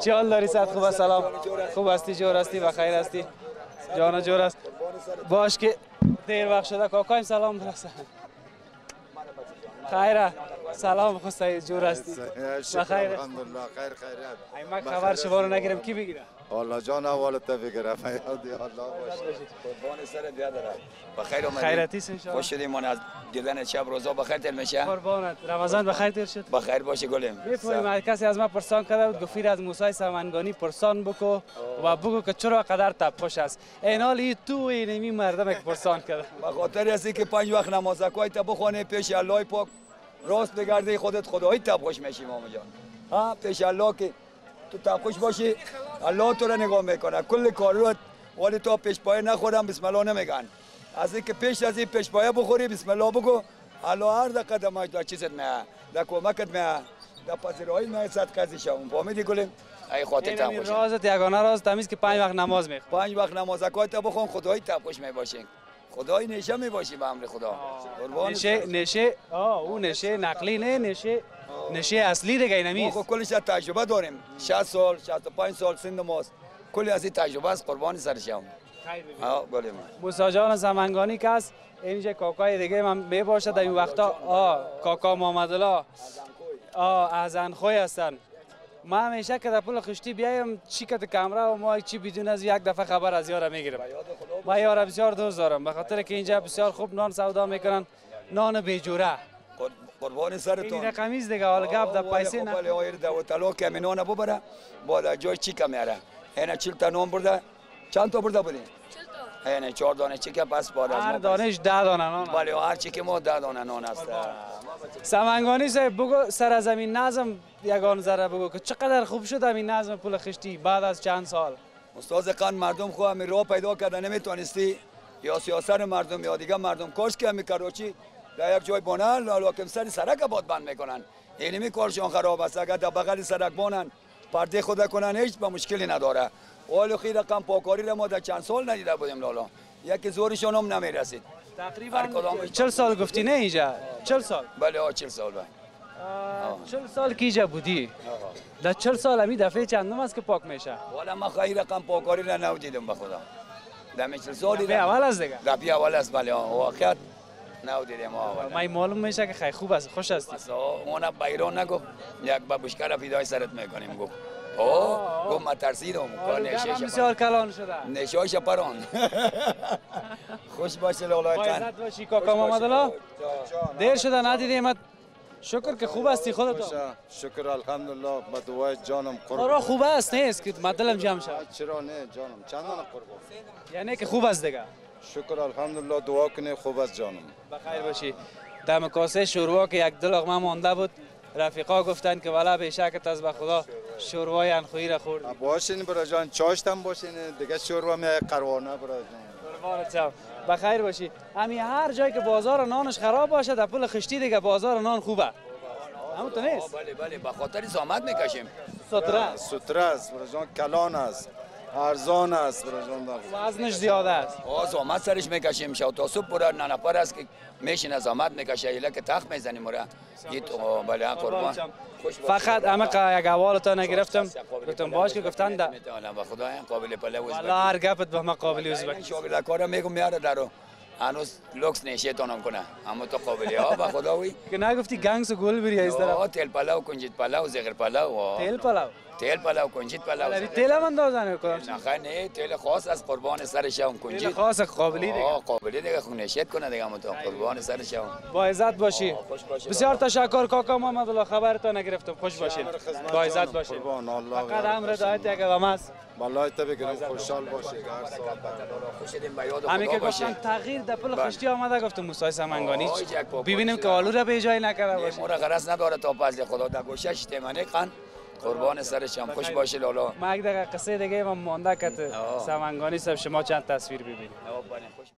چی حال داری صد خوب است سلام. خوب هستی؟ جور هستی؟ و خیر هستی؟ جان جور است باش که دیر وقت شده. کاکایم سلام برسن خیره. سلام خوسته جور هستی. خیر الحمدلله. خیر ایمک خبر شما رو نگیرم. کی بگیره؟ الله جان اولت بگیره فیادی الله باشه. قربان سر دیاد دارم. بخیر اومدید خیرتی سن خوش شدیم من از دیدن شب روزا بخیر تل میشه. قربانت. رمضان بخیر تیر شد. بخیر باشه گلم می‌فهمی کسی از ما پرسان کرده بود گفیر از موسی سمنگانی پرسان بکو و بگو که چرا قدر تب خوش است این حال ای تو اینمی مردم که پرسان کرده. به خاطر اسی که پنج وقت نماز کوی تا بخونه پیش الله پاک راست بگردی خودت خدایی تب خوش میشی ماما جان. ها پیش الله که تو تب خوش باشی. الله تو را نگاه می‌کنه. کل کارات ولی تو پیش پای نخورم. بسم الله نمیگن. از اینکه پیش از این پیش پای بخوری بسم الله بگو. الله هر دقیقه دماغ دا چیزت میه دا کمکت میه دا پذیرایی میه صد کسی شون فهمیدی گلم ای خاطر تب این رازت یگانه راز تمیز که پنج وقت نماز می‌خواد پنج وقت نماز تا بخون. خدایی تب خوش می‌باشی خدای نشه می‌باشی به امر خدا. قربان نشه نشه آه او نشه نقلی نه نشه نشه اصلی دیگه ما اینمی خب کلش از تجربه داریم. 60 سال 65 سال سن ماست. کلی از این تجربه است قربان سرشم ها گلی من. موسی جان زمنگانی که است اینجا کاکای دیگه من می باشد در این وقتا آه کاکا محمد الله آه از انخوی هستن. ما همیشه که در پول خشتی بیایم چی کت کامرا و ما چی بدون از یک دفعه خبر از یارم ما یارم بسیار دوست دارم. به خاطر که اینجا بسیار خوب نان سودا می‌کنن. نان بیجوره. قربان این سرتون رقمیز دیگه حال گپ در پیسه ولی نه آیر دو طلا که منو ببره. بالا جای چی کمیاره اینا چیل تا نام برده. چند تا برده بودین؟ اینا چهار دانه چی که پس بالا از هر ما دانش ده دانه نان. ولی هر چی که ما ده دانه نان است. سمنگانی صاحب بگو سر از این نظم یگان ذره بگو که چقدر خوب شد این نظم پول خشتی بعد از چند سال. استاد قان مردم خو همین راه پیدا کرده نمی‌تونستی یا سیاست مردم یا دیگه مردم کاش که همین کراچی در یک جای بانن لکن سر سرک باد بند می‌کنن. اینمی کارشون خراب است. اگر در بغل سرک بانن پرده خود کنن هیچ به مشکلی نداره. اول خیر رقم پاکاری را ما در چند سال ندیده بودیم لالا. یکی زورشون هم نمی‌رسید. تقریبا هر کدامش- چل سال گفتی نه اینجا. چل سال. بله ها چل سال بعد چل سال که اینجا بودی؟ در چل سال همی دفعه چندم است که پاک میشه؟ والا ما خیر رقم پاکاری را نودیدم به خدا. در چل سالی دفعه اول از دیگه. دفعه اول است بله. واقعیت نودیدم ها ما معلوم میشه که خیلی خوب است خوش هستی؟ بس اون بیرون نگفت یک بابوشکر فدای سرت می‌کنیم گفت. اوه گفت ما ترسیدم کار بسیار کلان شده. نشاش پران خوش باشه لولای با عزت باشی کاکا محمد الله دیر شده شکر که خوب هستی خودت شکر الحمدلله. به دعای جانم قربان. آرا خوب است نیست که من دلم جمع شد چرا نه جانم؟ چندان قربان؟ یعنی که خوب است دیگه. شکر الحمدلله. دعا کنه خوب است جانم. بخیر باشی. دم کاسه شوروا که یک دل لقمه مانده بود. رفیقا گفتن که والا به شکت از به خدا شوروای انخویی را خورد. باشین برا جان. چاشتم باشین دیگه شوروا می قروانه برا جان. شم. بخیر باشی. همین هر جایی که بازار نانش خراب باشه در پول خشتی دیگه بازار نان خوبه. همون تو نیست بله بله. به خاطر زحمت می‌کشیم. ستره ستره است برا جان. کلان است. ارزان است برا جان دا. وزنش زیاده است. آه زحمت سرش می‌کشیم. شو تا صبح برا نه نفر است که میشینه زحمت می‌کشه. ایلا که تخت می‌زنیم مرا یه تو بله قربان. فقط همه که یک اول تا نگرفتم. گفتم باش که گفتن ده به خدا این قابل پله والا هر گپت به ما قابلی ازبک شاگرد کارم میگم میاره درو هنوز لوکس نشه تانم کنه. اما تو قابلی. ها به خدا وی که نگفتی گنگس و گل بری از طرف. آه تیل پلاو کنجید پلاو زغر پلاو. تیل پلاو تیل پلاو کنجید پلاو. ولی تیل هم اندازن کدام؟ نه نه تیل خاص از قربان سرش هم تیل کنجید خاص قابلی دیگه. آه قابلی دیگه. خونه شد کنه دیگه تو. قربان سرش هم با عزت باشی. خوش باشی بسیار تشکر کاکا محمد الله. خبرتان نگرفتم. خوش باشین. با عزت باشین. قربان الله فقط امر دایت یک و است. بالای تو بگیرم خوشحال باشی هر ساعت خوش دیم به یاد همین خدا که گفتن تغییر در پل خشتی آمده گفتم موسی سمنگانی. ببینیم. که آلو را به جای نکرده باشه مورا غرض نداره تا پس خدا. در گوشش تیمنه قن قربان سرش هم خوش باشه لالا. ما یک دقیقه قصه دیگه من مانده آه. سمنگانی صاحب شما چند تصویر ببینید